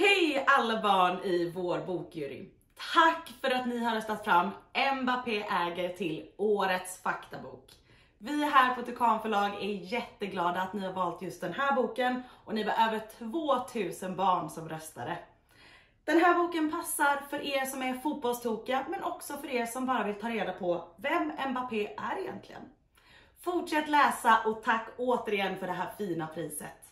Hej alla barn i vår bokjury! Tack för att ni har röstat fram Mbappé äger till årets faktabok. Vi här på Tukan förlag är jätteglada att ni har valt just den här boken och ni var över 2000 barn som röstade. Den här boken passar för er som är fotbollstokiga men också för er som bara vill ta reda på vem Mbappé är egentligen. Fortsätt läsa och tack återigen för det här fina priset.